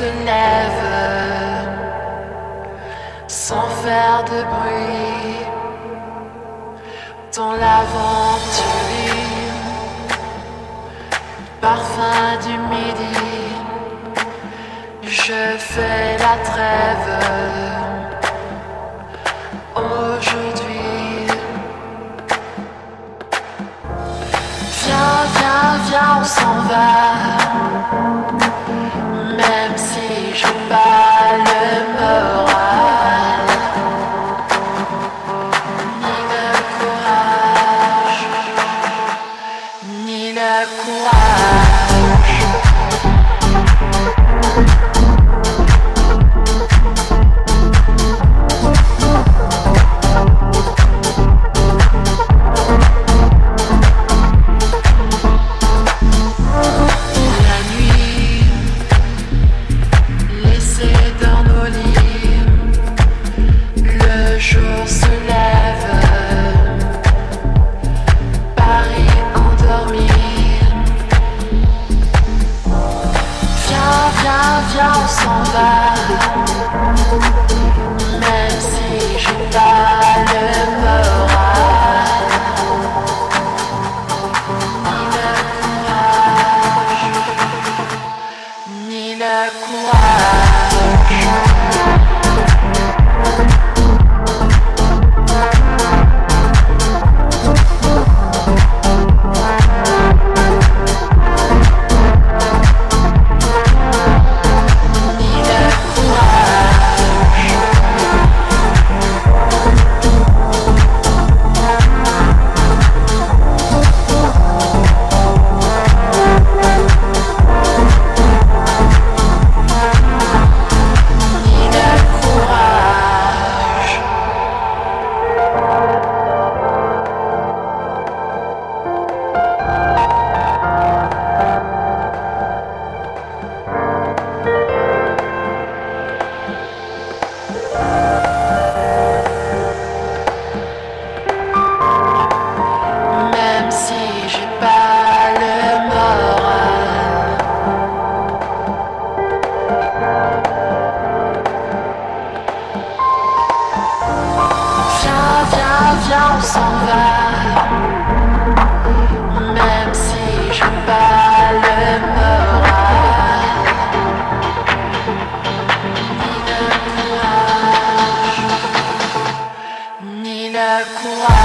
se lève sans faire de bruit dans l'aventure, parfum du midi, je fais la trêve aujourd'hui. Viens, viens, viens, on s'en va. dark.